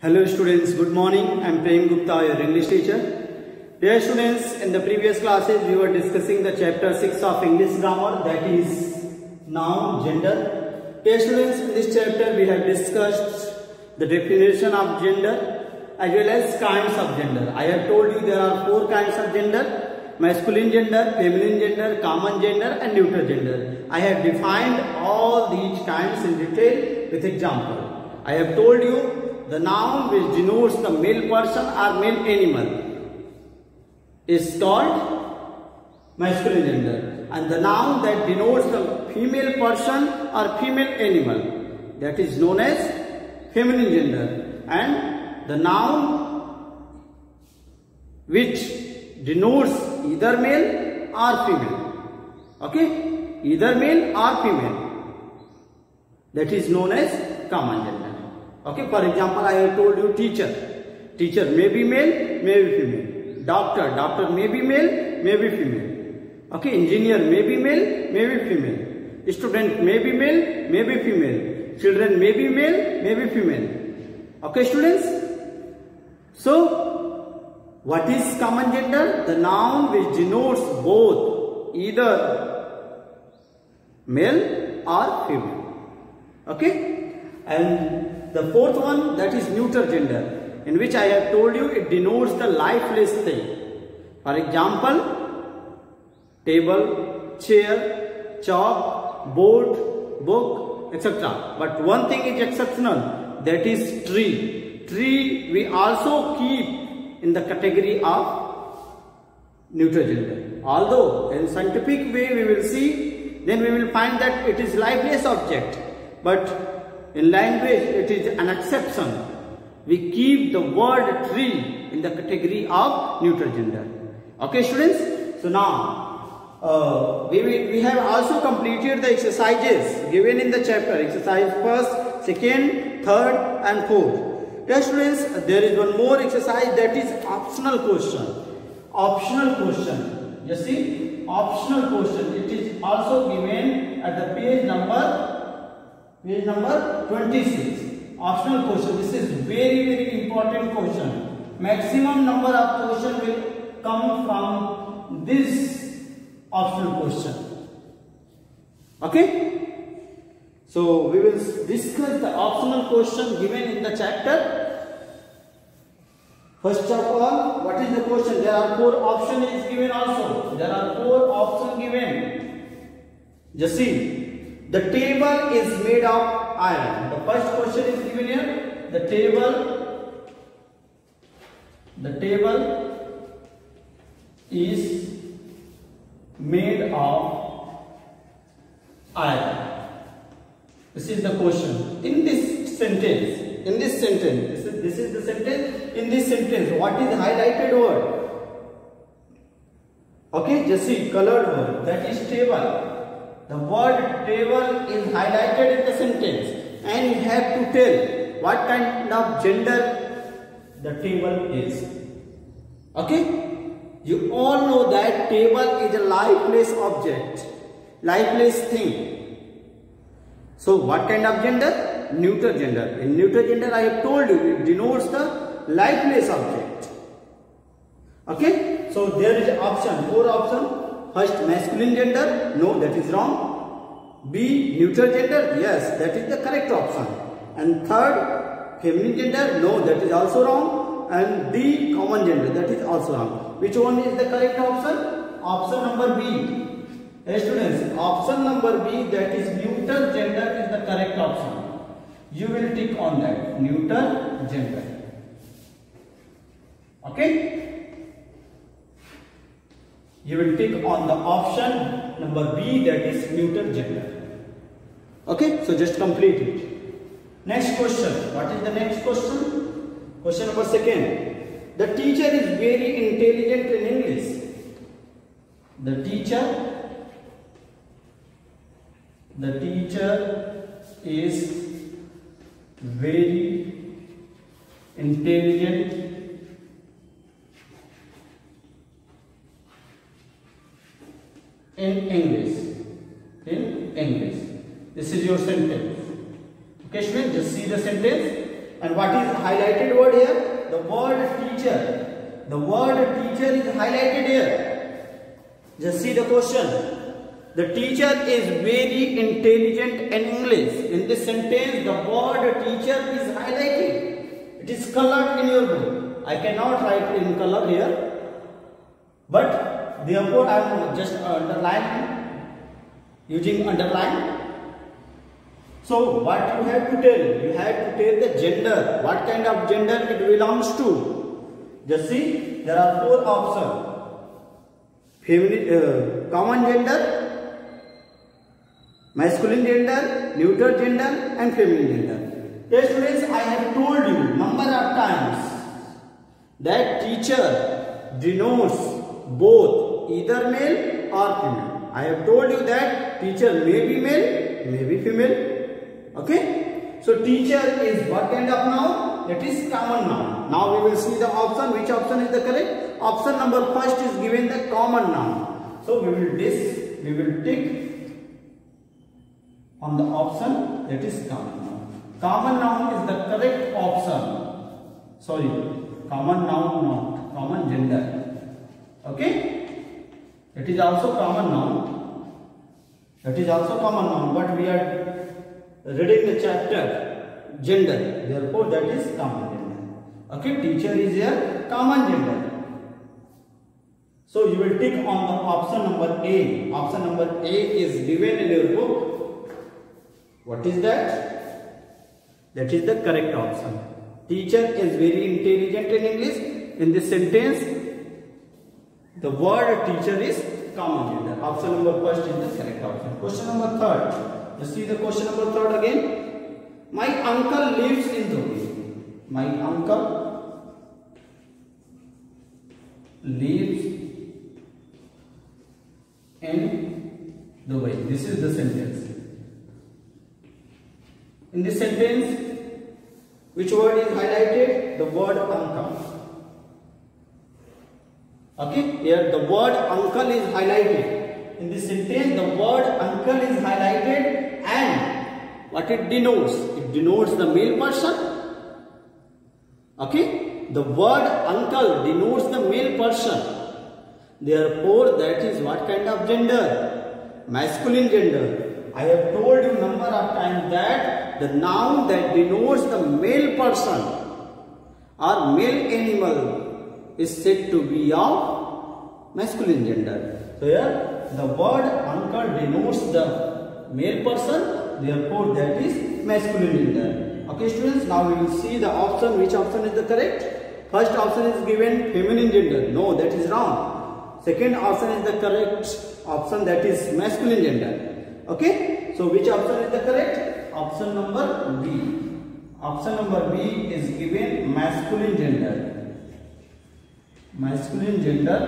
Hello students, good morning. I am Prem Gupta, your English teacher. Dear students, in the previous classes we were discussing the chapter 6 of English grammar that is noun, gender. Dear students, in this chapter we have discussed the definition of gender as well as kinds of gender. I have told you there are four kinds of gender masculine gender, feminine gender, common gender and neutral gender. I have defined all these kinds in detail with example. I have told you the noun which denotes the male person or male animal is called masculine gender. And the noun that denotes the female person or female animal that is known as feminine gender. And the noun which denotes either male or female. Okay? Either male or female. That is known as common gender Okay, for example, I have told you teacher. Teacher may be male, may be female. Doctor, doctor may be male, may be female. Okay, engineer may be male, may be female. Student may be male, may be female. Children may be male, may be female. Okay, students? So, what is common gender? The noun which denotes both either male or female. Okay? And the fourth one that is neuter gender in which I have told you it denotes the lifeless thing. For example, table, chair, chalk, board, book, etc. But one thing is exceptional that is tree. Tree we also keep in the category of neuter gender. Although in scientific way we will see then we will find that it is lifeless object. But in language, it is an exception. We keep the word tree in the category of neutral gender. Okay, students? So now, uh, we, we have also completed the exercises given in the chapter. Exercise first, second, third and fourth. Dear students, there is one more exercise that is optional question. Optional question. You see, optional question. It is also given at the page number page number 26 optional question this is very very important question maximum number of question will come from this optional question okay so we will discuss the optional question given in the chapter first of all what is the question? There are four options given also. There are four options given. Just see. The table is made of iron. The first question is given here. The table, the table is made of iron. This is the question. In this sentence, in this sentence, this is, this is the sentence. In this sentence, what is highlighted word? Okay, just see colored word. That is table. The word table is highlighted in the sentence and you have to tell what kind of gender the table is. Okay? You all know that table is a lifeless object, lifeless thing. So what kind of gender? Neuter gender. In neuter gender I have told you it denotes the lifeless object. Okay? So there is option, four option First, masculine gender. No, that is wrong. B, neutral gender. Yes, that is the correct option. And third, feminine gender. No, that is also wrong. And D, common gender. That is also wrong. Which one is the correct option? Option number B. Hey students, option number B that is neutral gender is the correct option. You will tick on that. Neutral gender. Okay? You will tick on the option number B that is neuter gender. Okay, so just complete it. Next question. What is the next question? Question number second. The teacher is very intelligent in English. The teacher, the teacher is very intelligent in English. In English. This is your sentence. Okay, just see the sentence. And what is highlighted word here? The word teacher. The word teacher is highlighted here. Just see the question. The teacher is very intelligent in English. In this sentence, the word teacher is highlighted. It is colored in your book. I cannot write in color here. But therefore, I am just underline using underline. So, what you have to tell? You have to tell the gender. What kind of gender it belongs to? Just see, there are four options. Feminine, uh, common gender, masculine gender, neuter gender and feminine gender. Yes students, I have told you number of times that teacher denotes both either male or female. I have told you that teacher may be male, may be female. Okay? So teacher is what kind of noun? It is common noun. Now we will see the option. Which option is the correct? Option number first is given the common noun. So we will this, we will take on the option that is common noun. Common noun is the correct option. Sorry, common noun not common gender. Okay? It is also common noun. It is also common noun, but we are reading the chapter gender. Therefore, that is common gender. Okay, teacher is here common gender. So you will tick on the option number A. Option number A is given in your book what is that? That is the correct option. Teacher is very intelligent in English. In this sentence, the word teacher is common gender. Option number first is the correct option. Question number third. Let's see the question number third again. My uncle lives in Dubai. My uncle lives in Dubai. This is the sentence. In this sentence, which word is highlighted? The word uncle. Okay, here the word uncle is highlighted. In this sentence, the word uncle is highlighted and what it denotes? It denotes the male person. Okay, the word uncle denotes the male person. Therefore, that is what kind of gender? Masculine gender. I have told you number of times that the noun that denotes the male person or male animal is said to be of masculine gender. So here the word uncle denotes the male person therefore that is masculine gender. Okay students now we will see the option which option is the correct. First option is given feminine gender. No that is wrong. Second option is the correct option that is masculine gender. Okay. So which option is the correct? Option number B. Option number B is given masculine gender. Masculine gender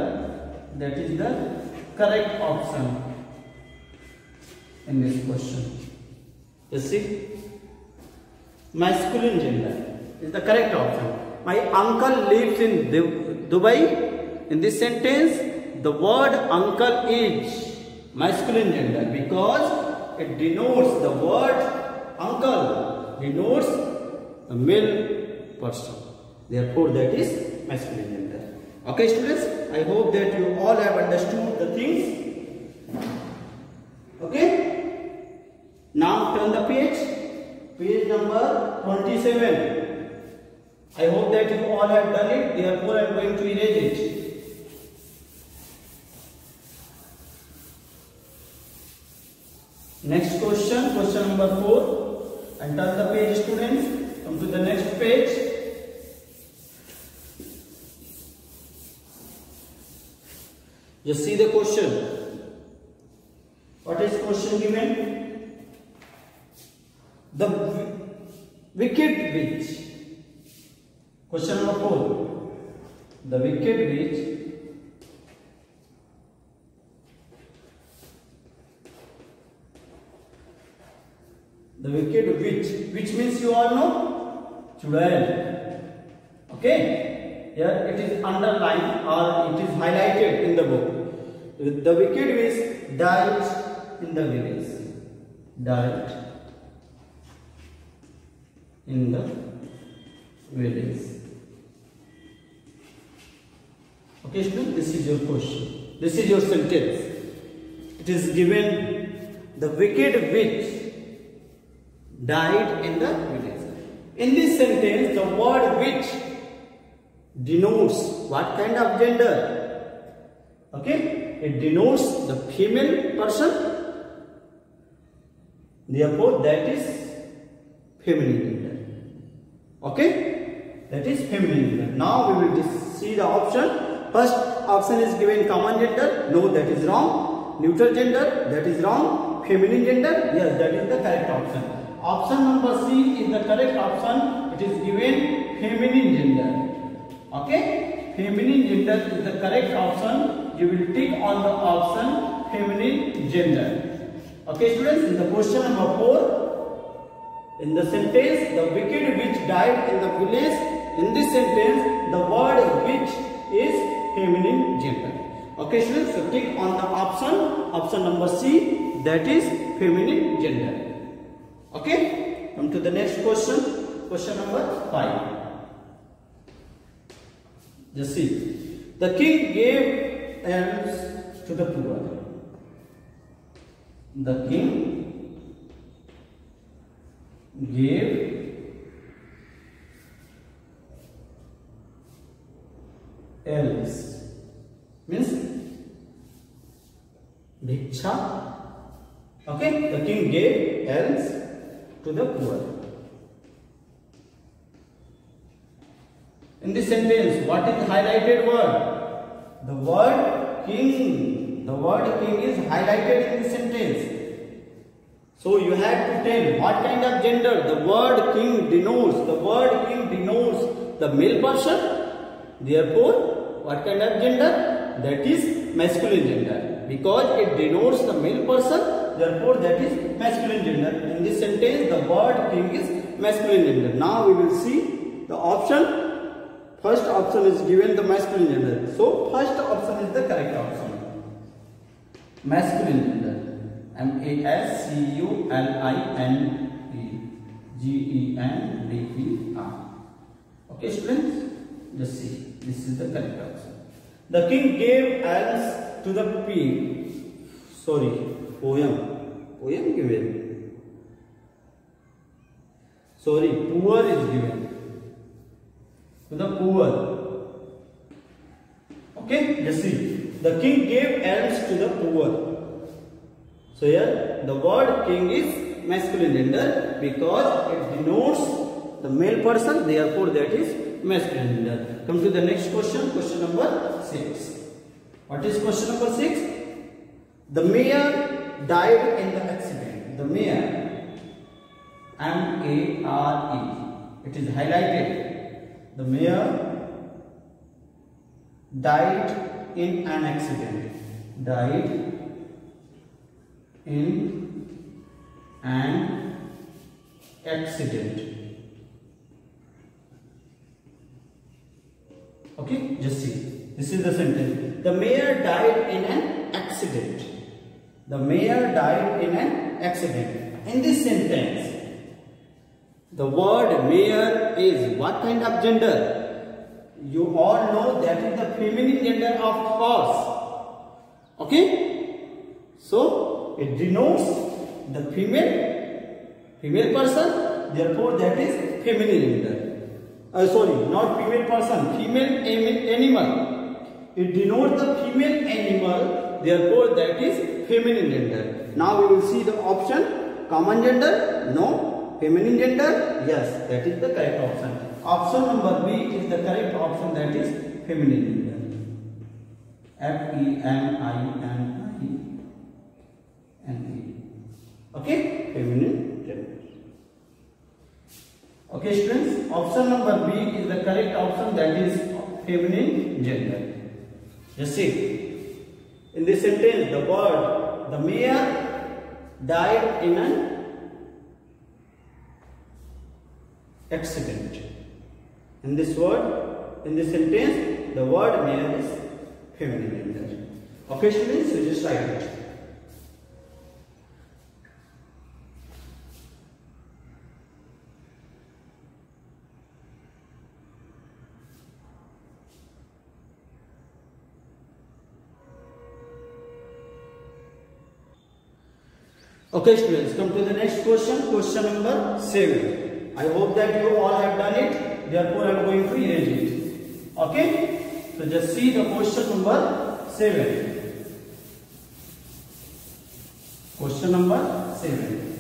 that is the correct option in this question. You see? Masculine gender is the correct option. My uncle lives in Dubai. In this sentence, the word uncle is masculine gender because it denotes the word uncle denotes a male person. Therefore, that is masculine gender. Okay, students, I hope that you all have understood the things. Okay, now turn the page, page number 27. I hope that you all have done it, therefore I am going to erase it. Next question, question number 4. And turn the page students. Come to the next page. Just see the question. Died in the village. Okay, student, this is your question. This is your sentence. It is given the wicked witch died in the village. In this sentence, the word witch denotes what kind of gender? Okay, it denotes the female person. Therefore, that is feminine gender. Okay, that is feminine gender. Now we will see the option. First option is given common gender. No, that is wrong. Neutral gender. That is wrong. Feminine gender. Yes, that is the correct option. Option number C is the correct option. It is given feminine gender. Okay, feminine gender is the correct option. You will tick on the option feminine gender. Okay, students. In the question number four, in the sentence, the wicked witch died in the village. In this sentence, the word witch is feminine gender. Okay, students, so click on the option, option number C, that is feminine gender. Okay, come to the next question, question number 5. Just see, the king gave alms to the poor. The king gave alms means bhiksha okay the king gave alms to the poor in this sentence what is highlighted word the word king the word king is highlighted in the sentence so you have to tell what kind of gender the word king denotes the word king denotes the male person therefore what kind of gender? That is masculine gender. Because it denotes the male person, therefore that is masculine gender. In this sentence, the word king is masculine gender. Now we will see the option. First option is given the masculine gender. So first option is the correct option. Gender. M A S C U L I N E G E N D E R. Okay, students? Just see. This is the correct answer. The king gave alms to the pig. Sorry, poem. Poem given. Sorry, poor is given. To the poor. Okay, just see. The king gave alms to the poor. So here, the word king is masculine gender because it denotes the male person. Therefore, that is masculine gender. Come to the next question, question number 6. What is question number 6? The mare died in the accident. The mare, M-A-R-E, it is highlighted. The mare died in an accident. Died in an accident. Okay, just see. This is the sentence. The mare died in an accident. The mare died in an accident. In this sentence, the word mare is what kind of gender? You all know that is the feminine gender of horse. Okay? So, it denotes the female, female person. Therefore, that is feminine gender uh, sorry, not female person, female animal. It denotes the female animal, therefore that is feminine gender. Now we will see the option, common gender, no, feminine gender, yes, that is the correct option. Option number B is the correct option that is feminine gender. F-E-M-I-N-I-N-E. Okay, feminine gender. Okay students, option number B is the correct option that is feminine gender. Just see, in this sentence the word, the mare died in an accident. In this word, in this sentence, the word "man" is feminine gender. Occasionally, so just write it. Okay students, come to the next question, question number 7. I hope that you all have done it. Therefore I am going to erase it. Okay? So just see the question number 7. Question number 7.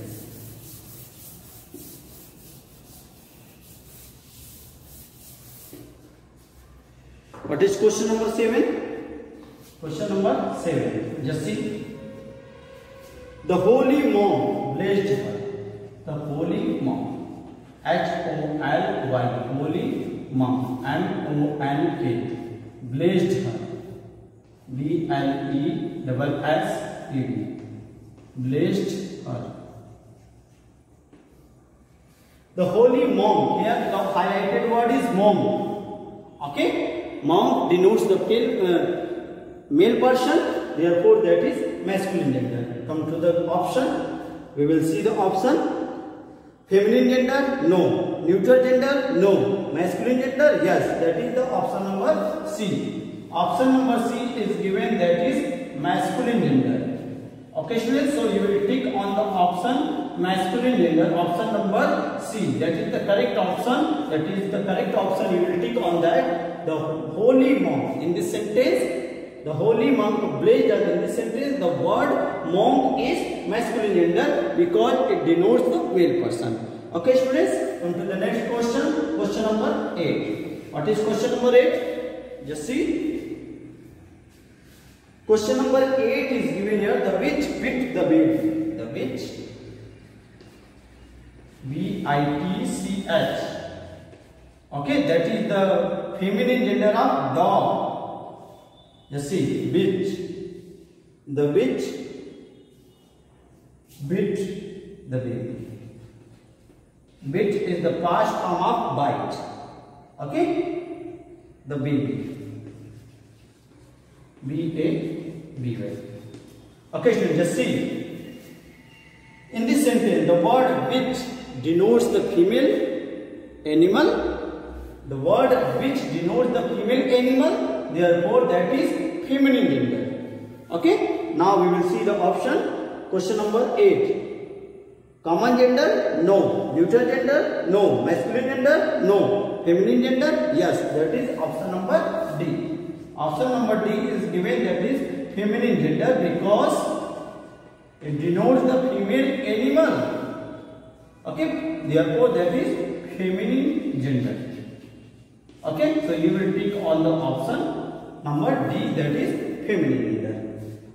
What is question number 7? Question number 7. Just see. The holy monk blessed monk. H-O-L-Y. Holy monk. M-O-N-K. Blessed her. B-L-E double S-E-D. Blessed her. The holy monk. Here the highlighted word is monk. Okay? Monk denotes the male, uh, male person. Therefore that is masculine gender. Come to the option. We will see the option. Feminine gender? No. Neutral gender? No. Masculine gender? Yes. That is the option number C. Option number C is given that is masculine gender. Students, so you will tick on the option masculine gender, option number C. That is the correct option. That is the correct option. You will tick on that. The holy monk in this sentence, the holy monk blazed in this sentence, the word monk is masculine gender because it denotes the male person. Okay students, come to the next question. Question number 8. What is question number 8? Just see. Question number 8 is given here. The witch bit the baby. The witch. B-I-T-C-H. Okay, that is the feminine gender of dog. Just see, witch. The witch bit the baby. Bit is the past form of bite. Okay, the baby. B-A-B-Y. Okay, students, just see. In this sentence, the word which denotes the female animal. The word which denotes the female animal, therefore that is feminine gender. Okay, now we will see the option. Question number 8. Common gender? No. Neutral gender? No. Masculine gender? No. Feminine gender? Yes. That is option number D. Option number D is given that is feminine gender because it denotes the female animal. Okay, therefore that is feminine gender. Okay, so you will pick on the option number D that is feminine.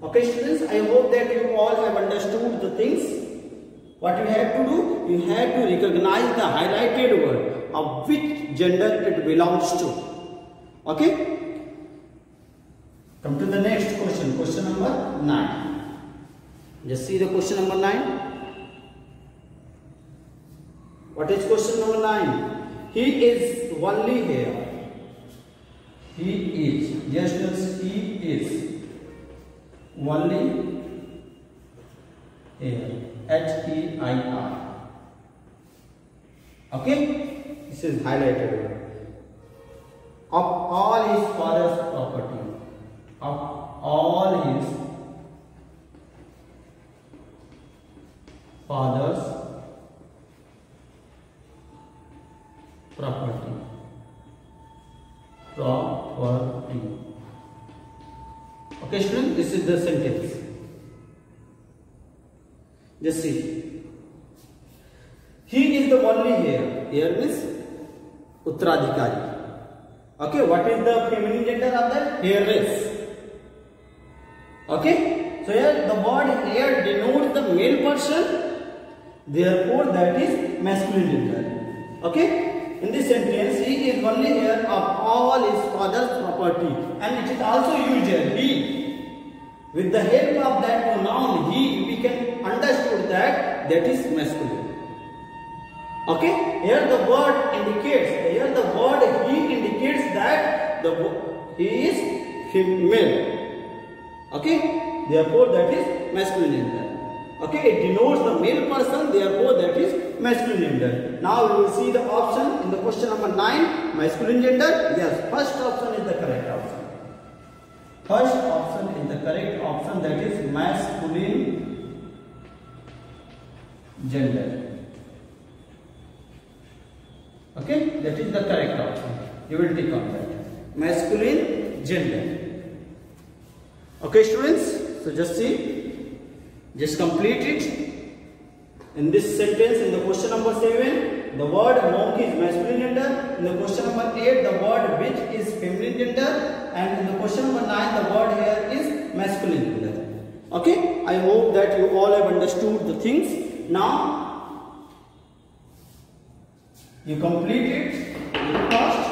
Okay, students, I hope that you all have understood the things. What you have to do, you have to recognize the highlighted word of which gender it belongs to. Okay. Come to the next question, question number 9. Just see the question number 9. What is question number 9? He is only here. He is. Yes, he is. Only here. H-E-I-R. Okay? This is highlighted. Of all his father's property of all his father's property property okay student this is the sentence just see he is the only heir heir means uttaradhikari okay what is the feminine gender of that heiress Okay? So here the word here denotes the male person. Therefore that is masculine gender. Okay? In this sentence, he is only heir of all his father's property. And it is also used here, he. With the help of that noun, he, we can understood that that is masculine. Okay? Here the word indicates, here the word he indicates that the he is female. Okay? Therefore, that is masculine gender. Okay? It denotes the male person, therefore, that is masculine gender. Now, we will see the option in the question number 9. Masculine gender? Yes. First option is the correct option. First option is the correct option that is masculine gender. Okay, that is the correct option. You will take on that. Masculine gender. Okay, students. So just see, just complete it. In this sentence, in the question number seven, the word monk is masculine gender. In the question number eight, the word witch is feminine gender. And in the question number nine, the word here is masculine gender. Okay, I hope that you all have understood the things. Now, you complete it very fast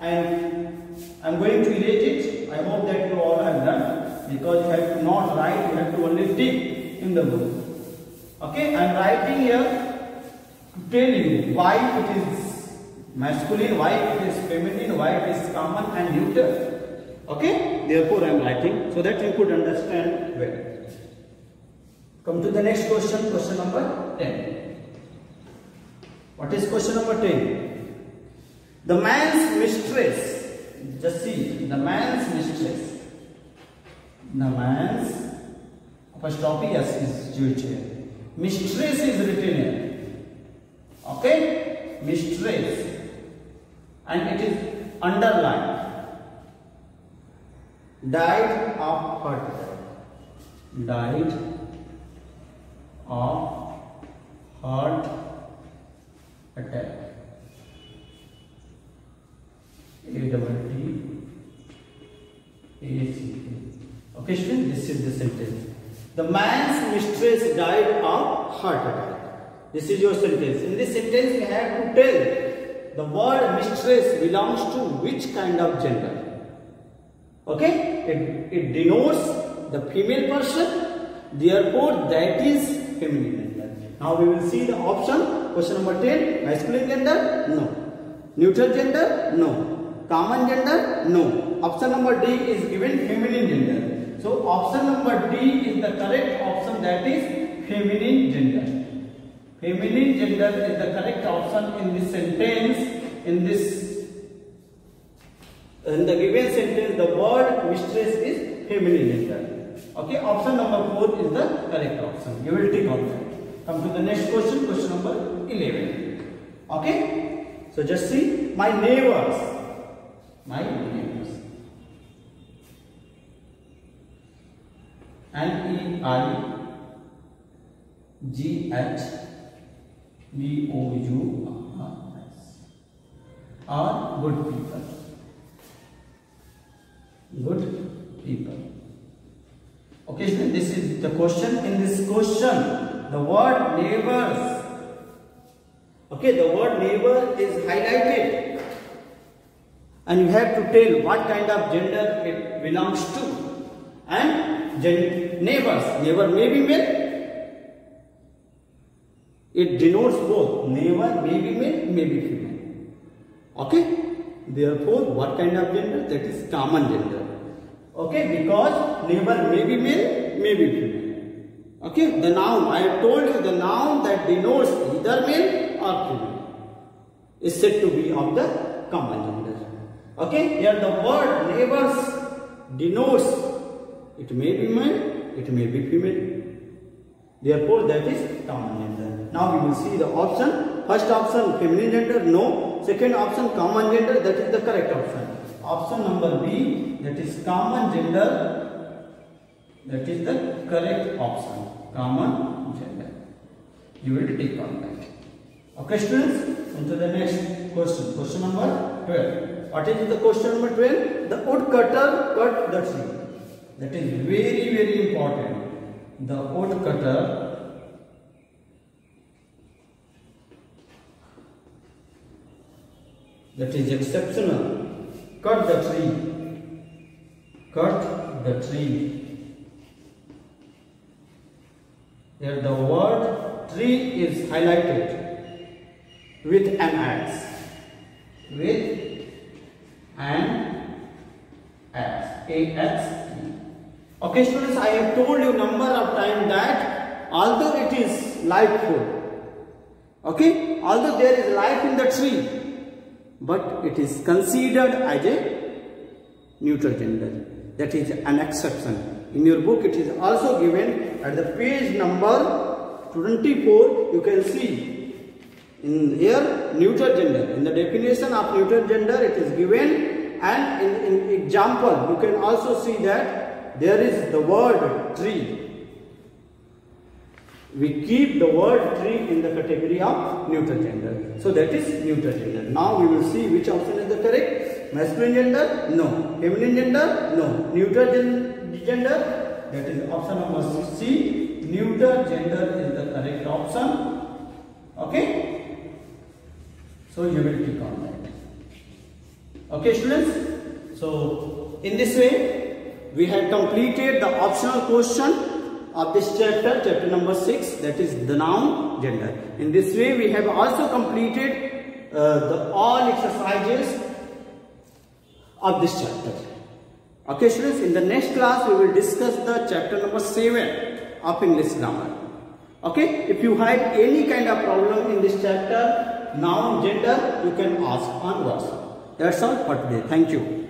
and I'm going to erase it. I hope that you all have done because you have to not write, you have to only tick in the book. Okay, I am writing here to tell you why it is masculine, why it is feminine, why it is common and neuter. Okay, therefore I am writing so that you could understand well. Come to the next question, question number 10. What is question number 10? The man's mistress, just see, the man's mistress, man's apostrophe s is used here. Mistress is written here. Okay, mistress, and it is underlined. Died of heart. Died of heart attack. A double T A C K. Okay, student, this is the sentence. The man's mistress died of heart attack. This is your sentence. In this sentence, we have to tell the word mistress belongs to which kind of gender. Okay, it, it denotes the female person. Therefore, that is feminine gender. Now we will see the option. Question number 10. Masculine gender? No. Neutral gender? No. Common gender? No. Option number D is given feminine gender. D is the correct option that is feminine gender. Feminine gender is the correct option in this sentence. In this in the given sentence the word mistress is feminine gender. Okay, option number 4 is the correct option. You will take on that. Come to the next question, question number 11. Okay, so just see my neighbors my neighbors. N E I G H B O U R S are good people. Good people. Okay, so this is the question. In this question, the word neighbors. Okay, the word neighbor is highlighted and you have to tell what kind of gender it belongs to and neighbors neighbor may be male it denotes both neighbor may be male may be female okay therefore what kind of gender that is common gender okay because neighbor may be male may be female okay the noun i have told you the noun that denotes either male or female is said to be of the common gender Okay, here the word neighbors denotes it may be male, it may be female. Therefore, that is common gender. Now we will see the option. First option feminine gender, no. Second option common gender, that is the correct option. Option number B, that is common gender, that is the correct option. Common gender. You will take on that. Okay, students, into the next question. Question number 12. What is the question number 12? The woodcutter cut the tree. That is very very important. The woodcutter that is exceptional. Cut the tree. Cut the tree. Here the word tree is highlighted with an X. With and X. A X E. Okay students, I have told you number of time that although it is life food, okay, although there is life in the tree, but it is considered as a neutral gender. That is an exception. In your book it is also given at the page number 24 you can see in here neuter gender. In the definition of neuter gender it is given and in, in example you can also see that there is the word tree. We keep the word tree in the category of neuter gender. So that is neuter gender. Now we will see which option is the correct. Masculine gender? No. Feminine gender? No. Neuter gender? That is option number C neuter gender is the correct option okay so you will click on that okay students so in this way we have completed the optional question of this chapter chapter number 6 that is the noun gender in this way we have also completed uh, the all exercises of this chapter okay students in the next class we will discuss the chapter number 7 of English grammar. Okay, if you have any kind of problem in this chapter, noun, gender, you can ask on WhatsApp. That's all for today. Thank you.